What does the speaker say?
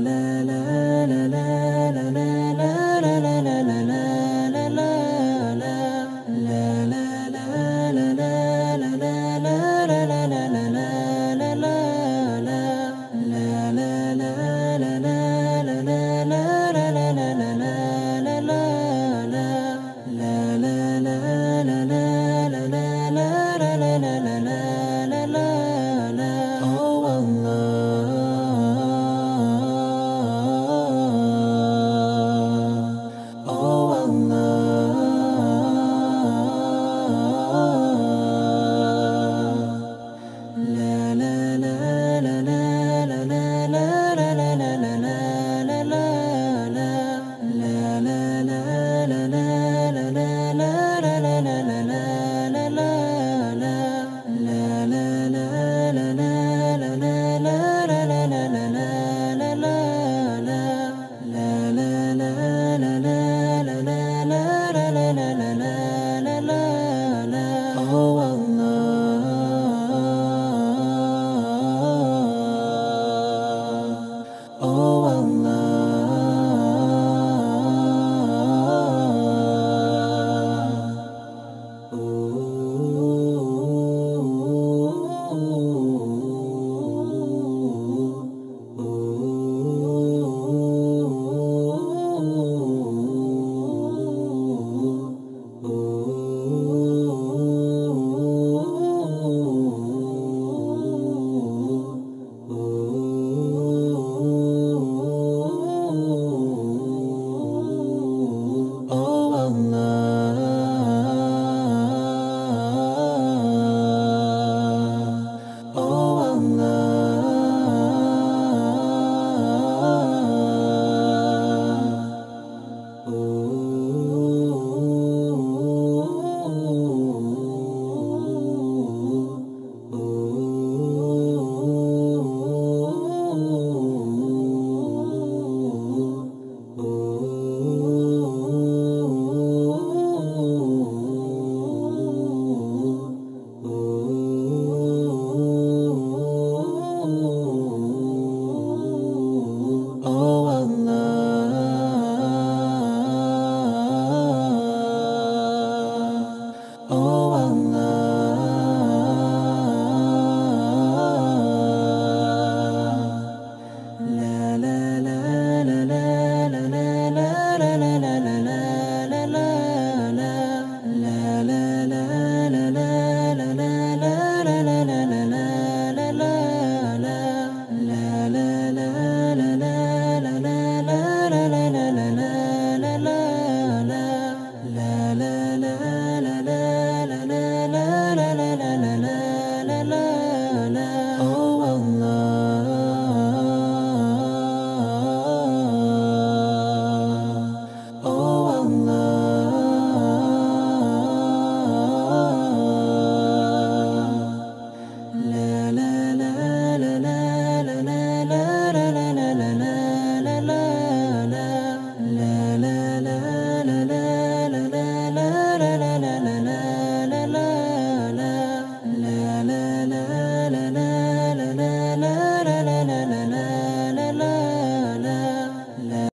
la la la la la Oh Allah. Oh Allah. Oh,